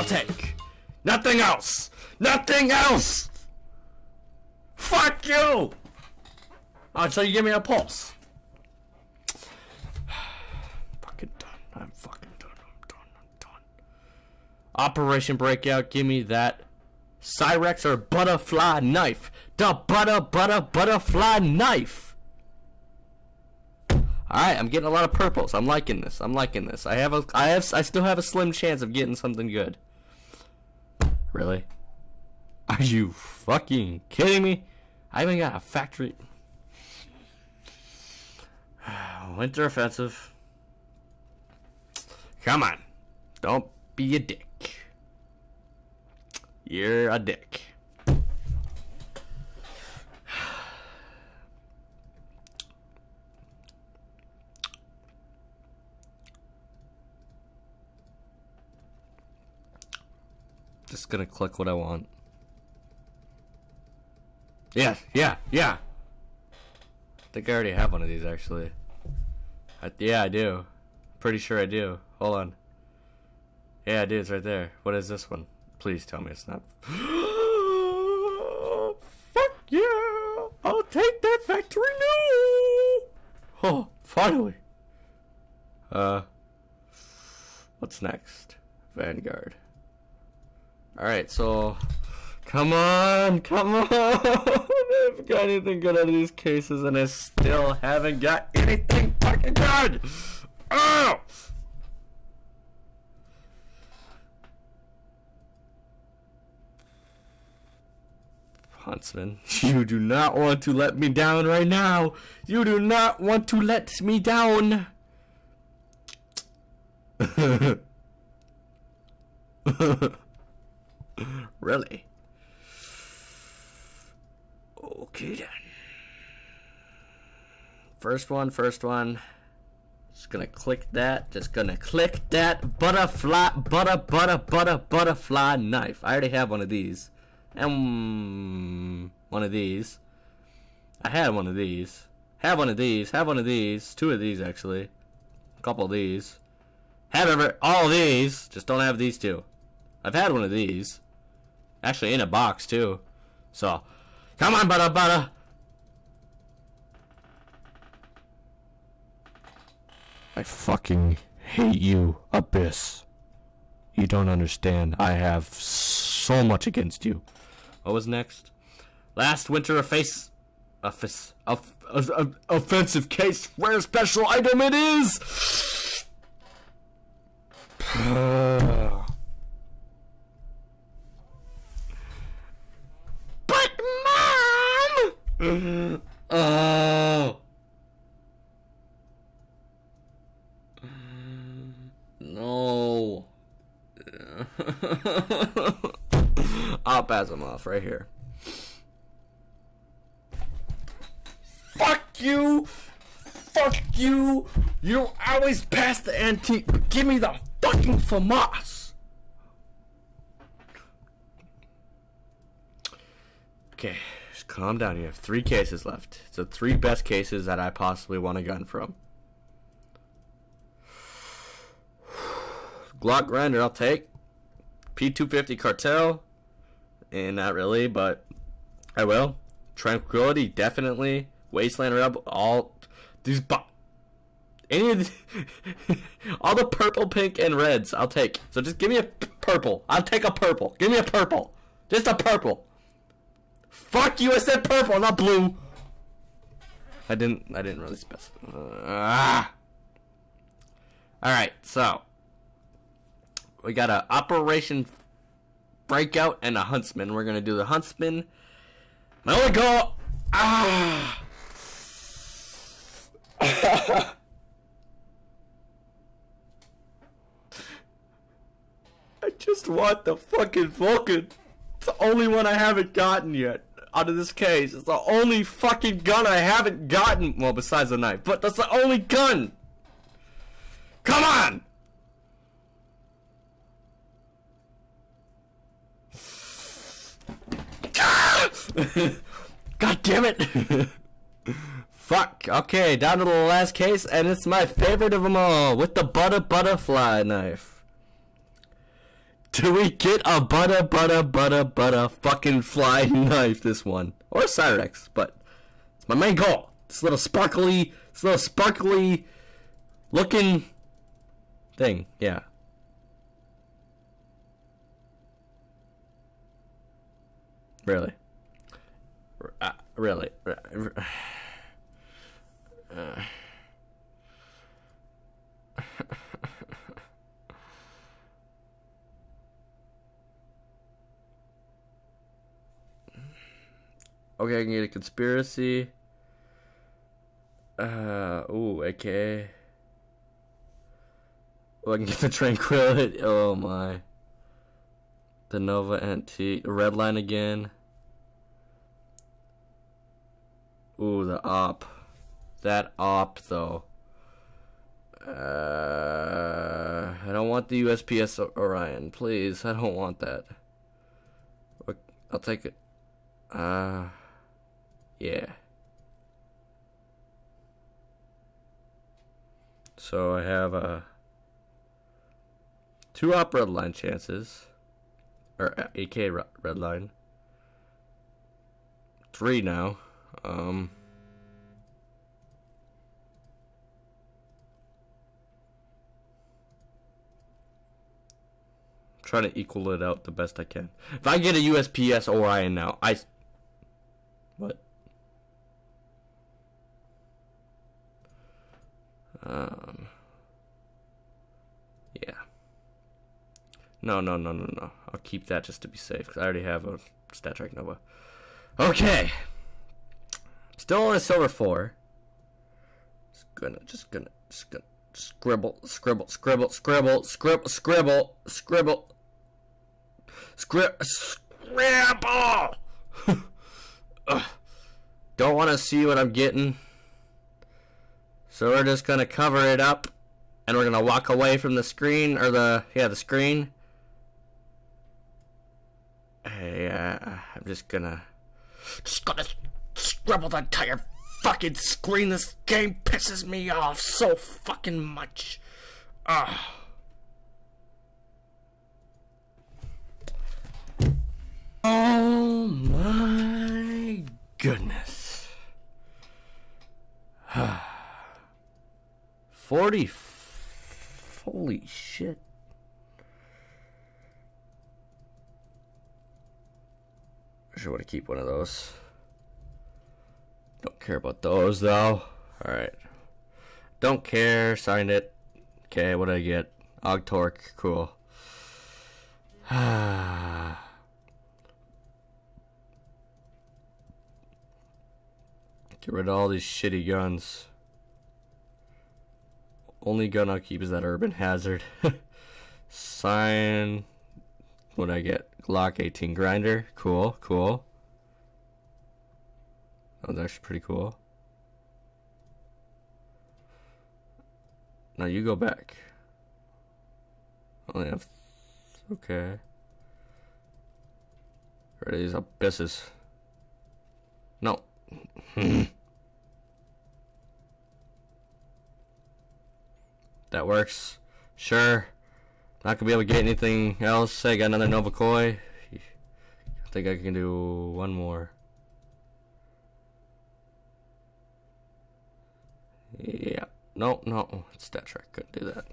I'll take. Nothing else. Nothing else. Fuck you. Oh, so you give me a pulse. fucking done. I'm fucking done. I'm done. I'm done. Operation Breakout, give me that Cyrex or butterfly knife. The butter, butter, butterfly knife. Alright, I'm getting a lot of purples. I'm liking this. I'm liking this. I have a I have I still have a slim chance of getting something good. Really? Are you fucking kidding me? I even got a factory Winter offensive. Come on. Don't be a dick. You're a dick. Just gonna click what I want. Yeah, yeah, yeah. I think I already have one of these actually. I, yeah, I do. Pretty sure I do. Hold on. Yeah, I do. It's right there. What is this one? Please tell me it's not. Fuck yeah! I'll take that factory new! Oh, finally. Uh, what's next? Vanguard. Alright, so. Come on, come on! I haven't got anything good out of these cases, and I still haven't got anything fucking good! Oh! Huntsman, you do not want to let me down right now. You do not want to let me down. really? Okay then. First one, first one. Just gonna click that. Just gonna click that butterfly, butter, butter, butter, butterfly knife. I already have one of these and one of these. I had one of these. Have one of these. Have one of these. Two of these actually. A couple of these. Have ever all these. Just don't have these two. I've had one of these. Actually in a box too. So come on butter butter. I fucking hate you, Abyss. You don't understand. I have so much against you. What was next? Last winter, a face, a face, a, a, a, offensive case. Rare special item it is. Uh, but mom. Mm-hmm. oh. No. I'll pass him off right here. Fuck you! Fuck you! You don't always pass the antique, but give me the fucking FAMAS! Okay, just calm down. You have three cases left. The three best cases that I possibly want a gun from. Glock grinder, I'll take. P250 cartel, and not really, but I will. Tranquility, definitely. Wasteland Rebel, all these. Bo- any of the, all the purple, pink, and reds, I'll take. So just give me a purple. I'll take a purple. Give me a purple. Just a purple. Fuck you! I said purple, not blue. I didn't. I didn't really specify. Uh. All right, so we got a Operation Breakout and a Huntsman. We're gonna do the Huntsman. My only goal. Ah. I just want the fucking Vulcan. It's the only one I haven't gotten yet out of this case. It's the only fucking gun I haven't gotten. Well, besides the knife, but that's the only gun. Come on. God damn it! Fuck. Okay, down to the last case, and it's my favorite of them all with the butter butterfly knife. Do we get a butter, butter, butter, butter fucking fly knife this one? Or a Cyrex, but it's my main goal. This little sparkly, this little sparkly looking thing, yeah. Really? Uh, really? Uh. Okay, I can get a conspiracy. Uh, ooh, okay. Well, I can get the tranquility. Oh my. The Nova NT. Redline again. Ooh, the op. That op, though. Uh, I don't want the USPS Orion, please. I don't want that. I'll take it. Uh. Yeah. So I have uh, two AWP Redline chances, or AK Redline. Three now. Um, trying to equal it out the best I can. If I get a USPS Orion now, I. What? No, no, no, no, no. I'll keep that just to be safe because I already have a StatTrak Nova. Okay. Still on a silver four. Just gonna, just gonna, just gonna scribble, scribble, scribble, scribble, scribble, scribble, scribble, scribble, scribble. Don't want to see what I'm getting. So we're just gonna cover it up and we're gonna walk away from the screen or the yeah the screen. Hey, uh, I'm just gonna just gonna scribble the entire fucking screen. This game pisses me off so fucking much. Ah. Oh my goodness. 40. Holy shit. Should want to keep one of those. Don't care about those though. Alright. Don't care. Signed it. Okay, what do I get? AUG Torque. Cool. Get rid of all these shitty guns. Only gun I'll keep is that Urban Hazard. Sign. What I get? Glock 18 grinder. Cool, cool. That was actually pretty cool. Now you go back. Oh, Only have. Okay. Ready these abysses. No. That works. Sure. Not gonna be able to get anything else. I got another Nova Koi. I think I can do one more. Yeah. No, no. It's StatTrak. Couldn't do that.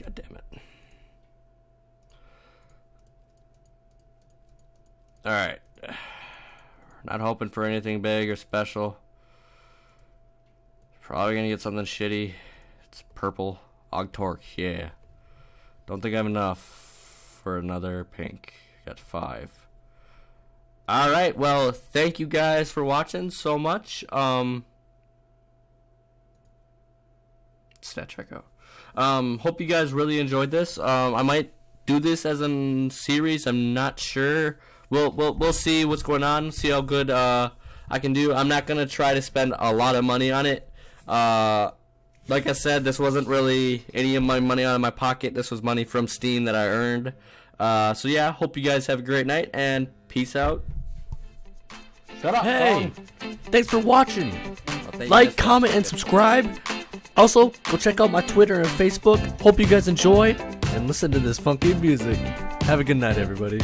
God damn it. Alright. Not hoping for anything big or special. Probably gonna get something shitty. It's purple. AUG Torque, yeah. Don't think I have enough for another pink. Got five. Alright, well, thank you guys for watching so much. Um Stat Checo. Um, hope you guys really enjoyed this. Um, I might do this as a series. I'm not sure. We'll we'll we'll see what's going on. See how good uh I can do. I'm not gonna try to spend a lot of money on it. Uh, like I said, this wasn't really any of my money out of my pocket. This was money from Steam that I earned. Uh, so yeah, hope you guys have a great night and peace out. Shut up. Hey, phone. thanks for watching. Well, like, comment, and subscribe. Also, go check out my Twitter and Facebook. Hope you guys enjoy, and listen to this funky music. Have a good night, everybody.